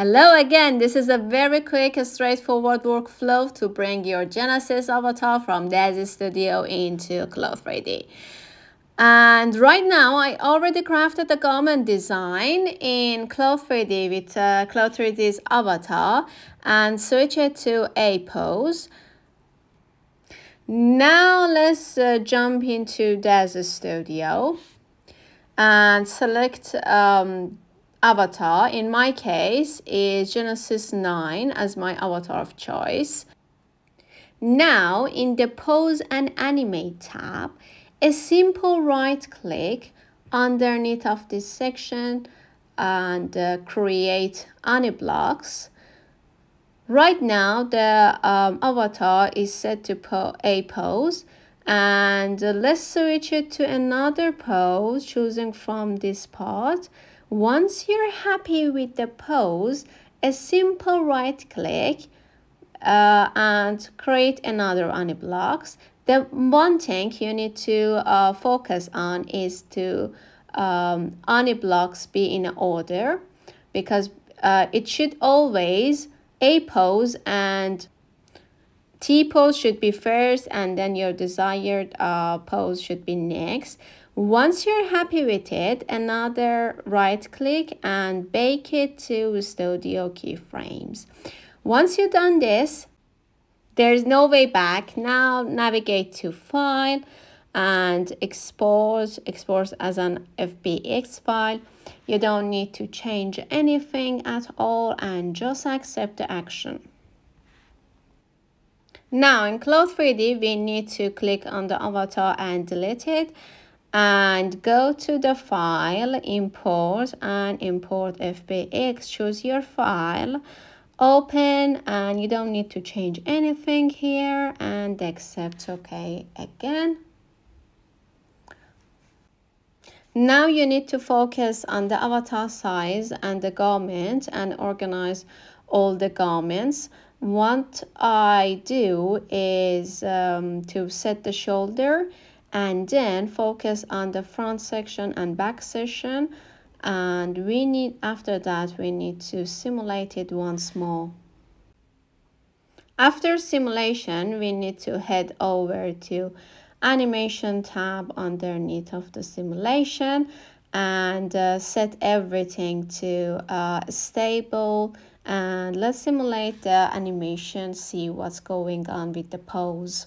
Hello again, this is a very quick, straightforward workflow to bring your Genesis avatar from Dazzy Studio into CLO 3D. And right now, I already crafted the garment design in CLO 3D with uh, CLO 3D's avatar and switch it to A pose. Now let's uh, jump into Dazzy Studio and select um, avatar in my case is Genesis 9 as my avatar of choice. Now in the pose and animate tab, a simple right click underneath of this section and uh, create Aniblocks. Right now the um, avatar is set to po a pose and uh, let's switch it to another pose choosing from this part once you're happy with the pose, a simple right click uh, and create another Aniblocks. The one thing you need to uh, focus on is to um, Aniblocks be in order because uh, it should always A pose and T pose should be first and then your desired uh, pose should be next. Once you're happy with it, another right click and bake it to Studio Keyframes. Once you've done this, there's no way back. Now navigate to File and export, export as an FBX file. You don't need to change anything at all and just accept the action. Now in CLO 3D, we need to click on the avatar and delete it and go to the file import and import fbx choose your file open and you don't need to change anything here and accept okay again. Now you need to focus on the avatar size and the garment and organize all the garments what i do is um, to set the shoulder and then focus on the front section and back section. And we need after that we need to simulate it once more. After simulation we need to head over to animation tab underneath of the simulation and uh, set everything to uh, stable and let's simulate the animation see what's going on with the pose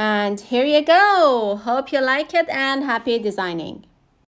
and here you go. Hope you like it and happy designing.